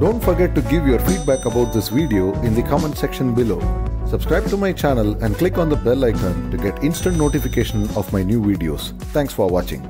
Don't forget to give your feedback about this video in the comment section below. Subscribe to my channel and click on the bell icon to get instant notification of my new videos. Thanks for watching.